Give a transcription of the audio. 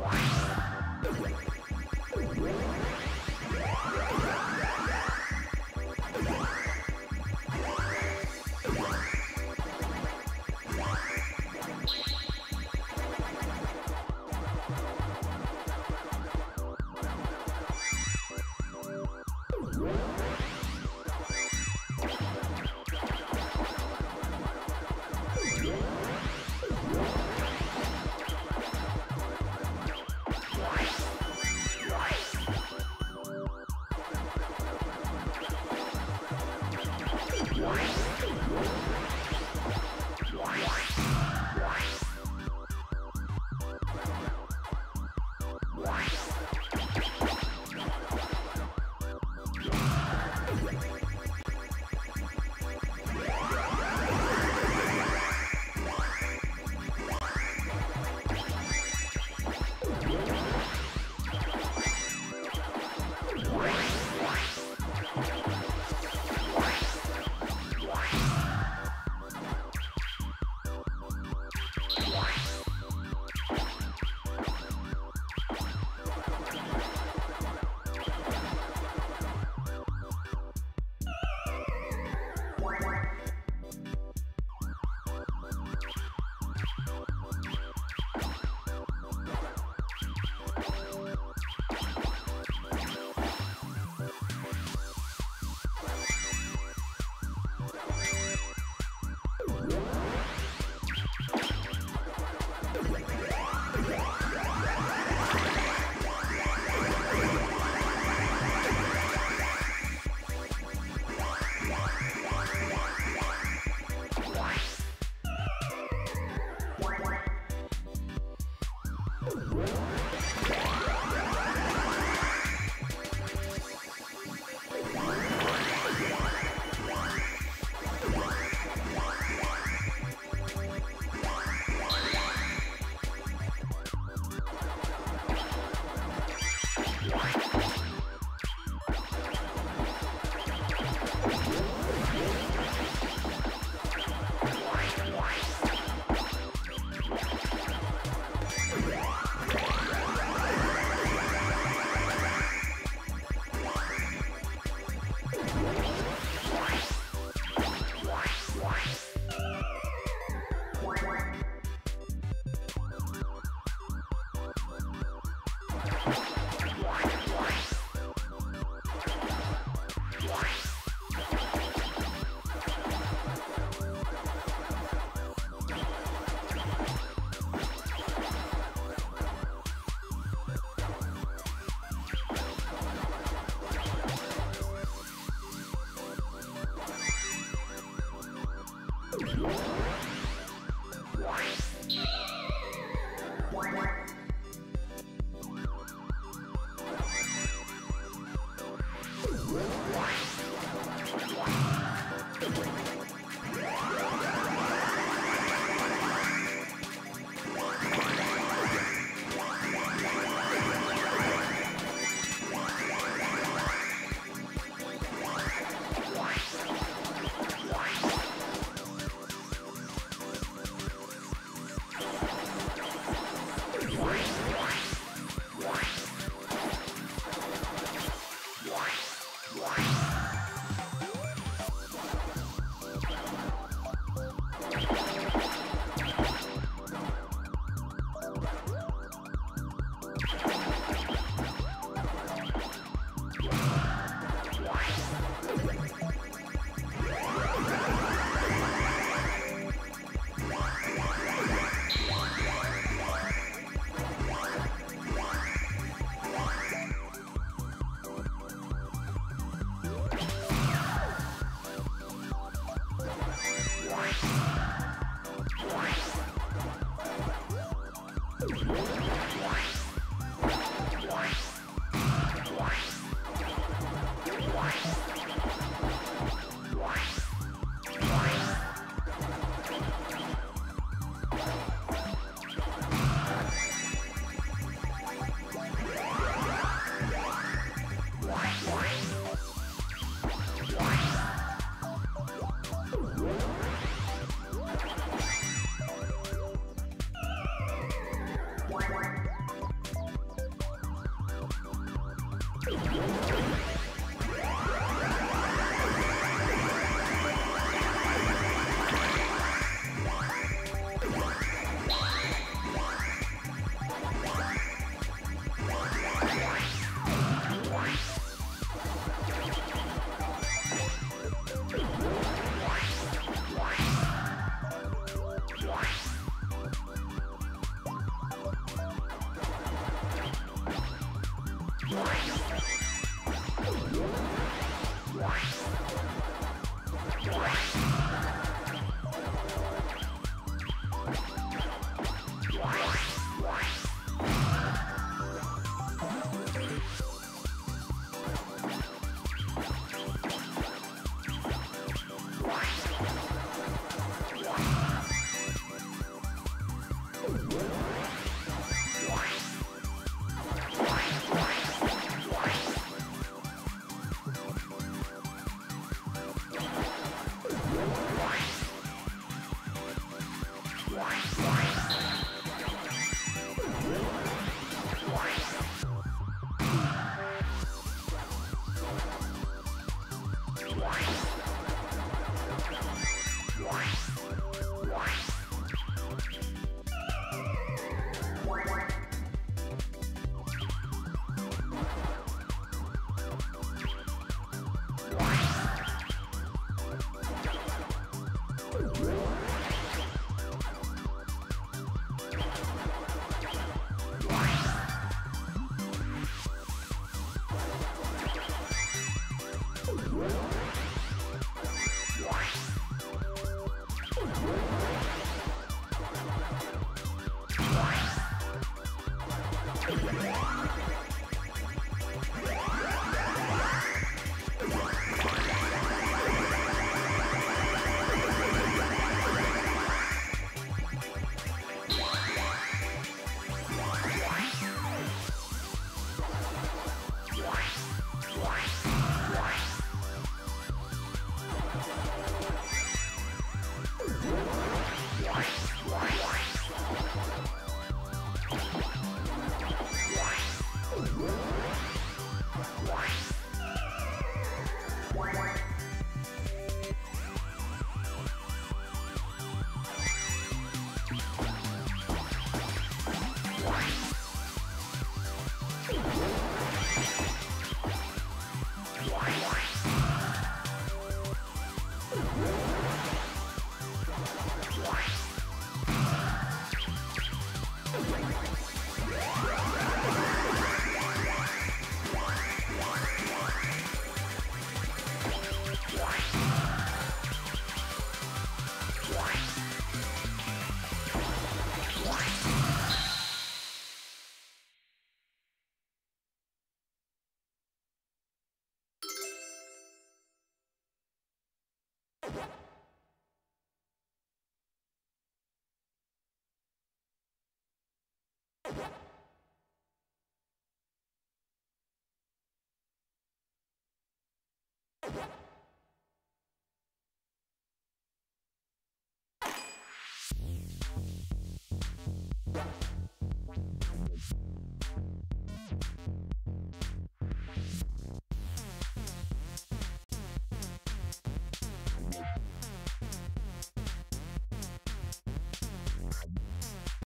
What? You Let's go. Thank you.